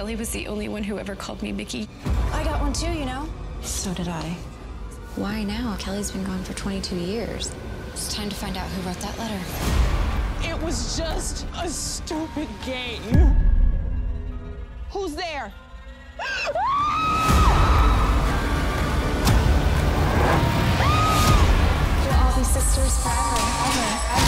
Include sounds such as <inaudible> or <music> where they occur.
Kelly was the only one who ever called me Mickey. I got one too, you know. So did I. Why now? Kelly's been gone for 22 years. It's time to find out who wrote that letter. It was just a stupid game. Who's there? <gasps> We'll all be sisters forever, ever, ever.